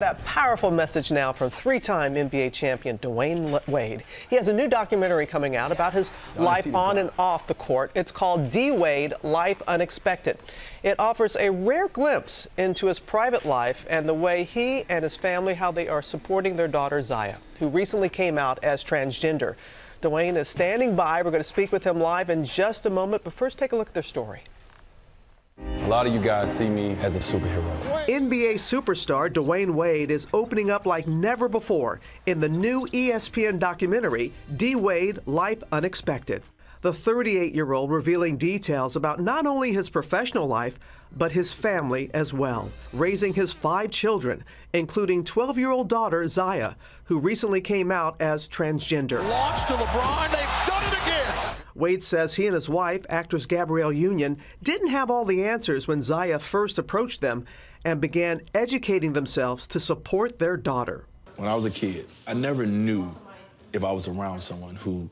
That powerful message now from three-time NBA champion Dwyane Wade. He has a new documentary coming out about his life on and off the court. It's called D Wade: Life Unexpected. It offers a rare glimpse into his private life and the way he and his family how they are supporting their daughter Zaya, who recently came out as transgender. Dwyane is standing by. We're going to speak with him live in just a moment, but first take a look at their story. A lot of you guys see me as a superhero. NBA superstar Dwyane Wade is opening up like never before in the new ESPN documentary, D Wade Life Unexpected. The 38 year old revealing details about not only his professional life, but his family as well, raising his five children, including 12 year old daughter Zaya, who recently came out as transgender. Launch to LeBron, they've done it again. Wade says he and his wife, actress Gabrielle Union, didn't have all the answers when Zaya first approached them and began educating themselves to support their daughter. When I was a kid, I never knew if I was around someone who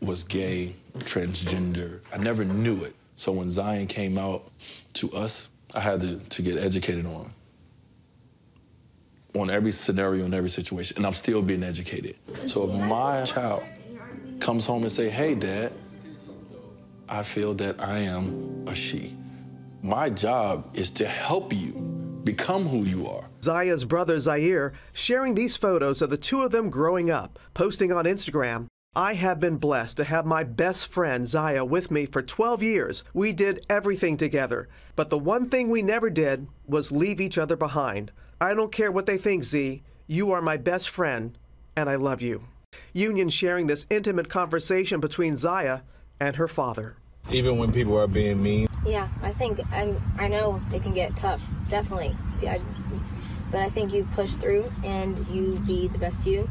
was gay, transgender. I never knew it. So when Zion came out to us, I had to, to get educated on on every scenario and every situation, and I'm still being educated. So if my child comes home and say, hey, dad, I feel that I am a she. My job is to help you become who you are. Zaya's brother Zaire sharing these photos of the two of them growing up, posting on Instagram. I have been blessed to have my best friend Zaya with me for 12 years. We did everything together. But the one thing we never did was leave each other behind. I don't care what they think, Z. You are my best friend, and I love you. Union sharing this intimate conversation between Zaya and her father. Even when people are being mean? Yeah, I think, I, I know they can get tough, definitely. I, but I think you push through and you be the best you.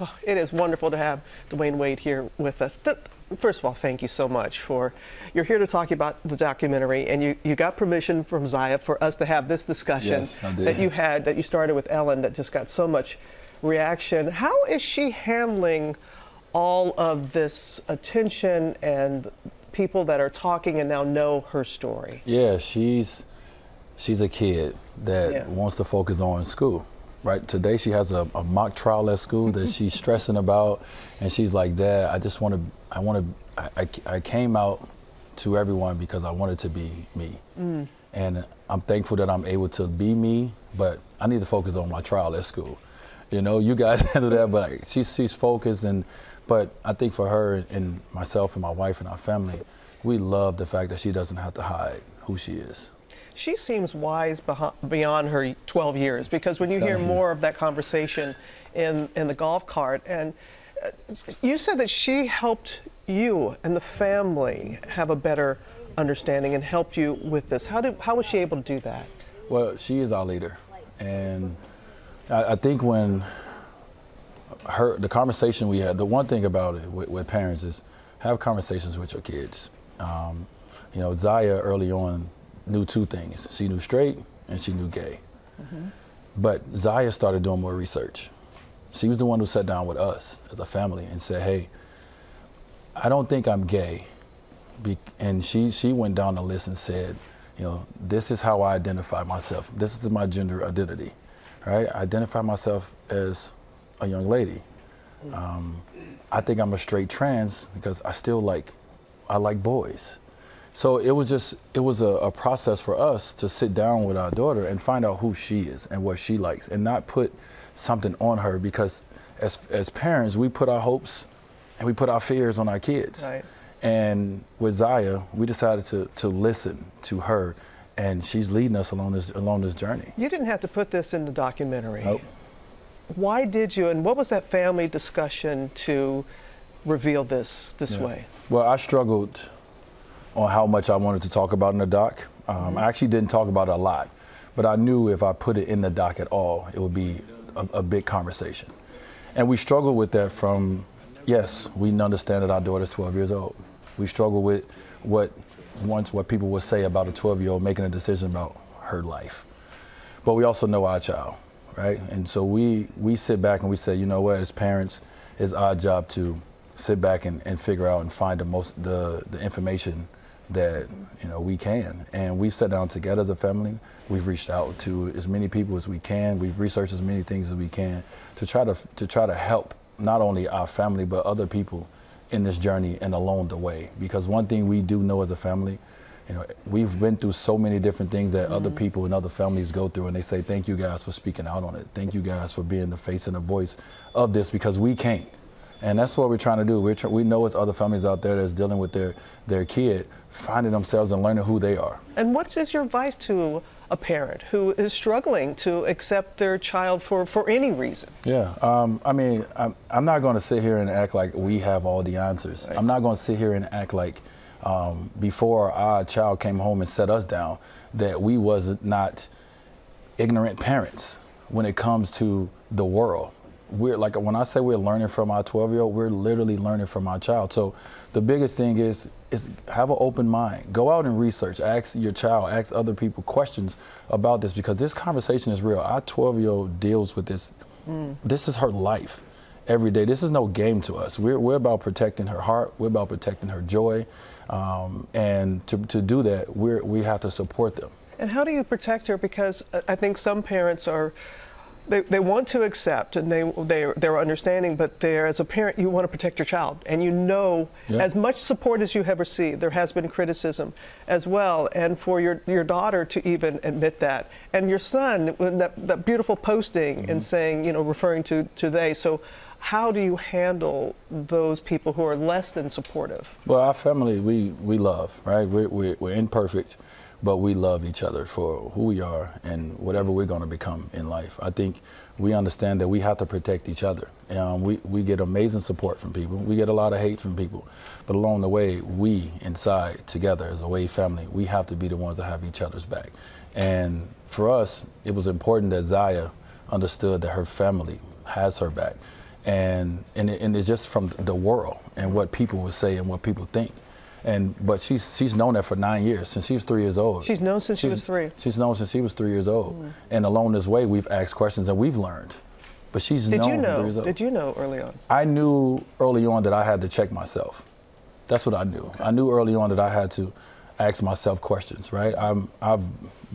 Oh, it is wonderful to have Dwyane Wade here with us. First of all, thank you so much for you're here to talk about the documentary, and you, you got permission from Zaya for us to have this discussion yes, that you had that you started with Ellen that just got so much reaction. How is she handling all of this attention and people that are talking and now know her story? Yeah, she's she's a kid that yeah. wants to focus on school. Right today, she has a, a mock trial at school that she's stressing about, and she's like, "Dad, I just want to. I want to. I, I, I, came out to everyone because I wanted to be me, mm. and I'm thankful that I'm able to be me. But I need to focus on my trial at school. You know, you guys handle that, but like, she's she's focused, and but I think for her and myself and my wife and our family, we love the fact that she doesn't have to hide who she is she seems wise beyond her 12 years because when you hear more of that conversation in, in the golf cart, and uh, you said that she helped you and the family have a better understanding and helped you with this. How, did, how was she able to do that? Well, she is our leader. And I, I think when her, the conversation we had, the one thing about it with, with parents is have conversations with your kids. Um, you know, Zaya early on knew two things. She knew straight and she knew gay. Mm-hmm. But Zaya started doing more research. She was the one who sat down with us as a family and said, hey, I don't think I'm gay. Be- and she, she went down the list and said, you know, this is how I identify myself. This is my gender identity, right? I identify myself as a young lady. Um, I think I'm a straight trans because I still like, I like boys. So it was just it was a, a, process for us to sit down with our daughter and find out who she is and what she likes, and not put something on her because as as parents we put our hopes and we put our fears on our kids. Right. And with Zaya, we decided to to listen to her, and she's leading us along this along this journey. You didn't have to put this in the documentary. Nope. Why did you? And what was that family discussion to reveal this this yeah. way? Well, I struggled on how much I wanted to talk about in the doc. Um, mm-hmm. I actually didn't talk about it a lot, but I knew if I put it in the doc at all, it would be a, a big conversation. And we struggle with that from, yes, we understand that our daughter's 12 years old. We struggle with what once what people would say about a 12 year old making a decision about her life. But we also know our child, right? And so we, we sit back and we say, you know what, as parents, it's our job to sit back and, and figure out and find the most the, the information that you know we can. And we've sat down together as a family. We've reached out to as many people as we can. We've researched as many things as we can to try to to try to help not only our family but other people in this journey and along the way. Because one thing we do know as a family, you know, we've been through so many different things that mm-hmm. other people and other families go through, and they say, "Thank you guys for speaking out on it. Thank you guys for being the face and the voice of this because we can't." And that's what we're trying to do. We're tr- we know it's other families out there that's dealing with their, their kid, finding themselves and learning who they are. And what is your advice to a parent who is struggling to accept their child for, for any reason? Yeah, um, I mean, I'm, I'm not going to sit here and act like we have all the answers. Right. I'm not going to sit here and act like um, before our child came home and set us down that we was not ignorant parents when it comes to the world we're like when I say we're learning from our 12 year old, we're literally learning from our child. So the biggest thing is is have an open mind. Go out and research. Ask your child, ask other people questions about this because this conversation is real. Our 12 year old deals with this. Mm. This is her life every day. This is no game to us. We're, we're about protecting her heart. We're about protecting her joy. Um, and to, to do that, we we have to support them. And how do you protect her? Because I think some parents are they, they want to accept and they, they, they're understanding, but they're, as a parent, you want to protect your child. And you know, yeah. as much support as you have received, there has been criticism as well. And for your, your daughter to even admit that. And your son, that, that beautiful posting mm-hmm. and saying, you know, referring to, to they. So, how do you handle those people who are less than supportive? Well, our family, we, we love, right? We're, we're, we're imperfect but we love each other for who we are and whatever we're going to become in life. I think we understand that we have to protect each other. Um, we, we get amazing support from people. We get a lot of hate from people. But along the way, we inside together as a Wade family, we have to be the ones that have each other's back. And for us, it was important that Zaya understood that her family has her back. And, and, it, and it's just from the world and what people would say and what people think. And but she's she's known that for nine years since she was three years old. She's known since she's, she was three. She's known since she was three years old. Mm. And along this way, we've asked questions and we've learned. But she's did known you know? three years old. Did you know early on? I knew early on that I had to check myself. That's what I knew. Okay. I knew early on that I had to ask myself questions. Right. I'm I've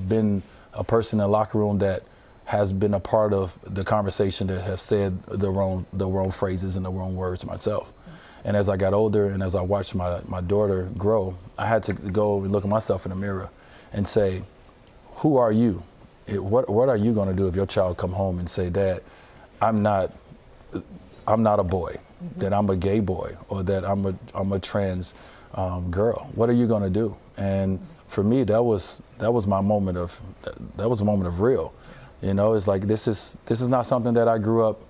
been a person in the locker room that has been a part of the conversation that has said the wrong the wrong phrases and the wrong words myself. And as I got older and as I watched my, my daughter grow, I had to go and look at myself in the mirror and say, who are you? It, what, what are you going to do if your child come home and say, Dad, I'm not, I'm not a boy, mm-hmm. that I'm a gay boy, or that I'm a, I'm a trans um, girl? What are you going to do? And for me, that was, that was my moment of, that was a moment of real. You know, it's like this is, this is not something that I grew up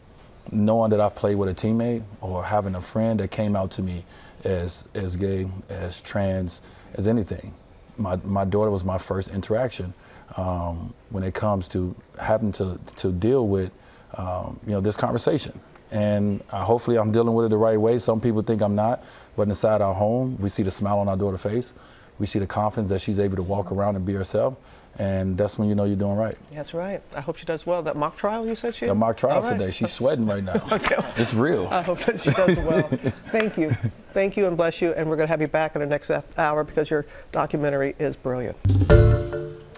knowing that I've played with a teammate or having a friend that came out to me as as gay, as trans, as anything. My my daughter was my first interaction um, when it comes to having to to deal with um, you know this conversation. And uh, hopefully I'm dealing with it the right way. Some people think I'm not, but inside our home, we see the smile on our daughter's face. We see the confidence that she's able to walk around and be herself and that's when you know you're doing right. That's right. I hope she does well. That mock trial you said she. The mock trial right. today. She's sweating right now. okay. It's real. I hope that she does well. Thank you, thank you, and bless you. And we're going to have you back in the next hour because your documentary is brilliant.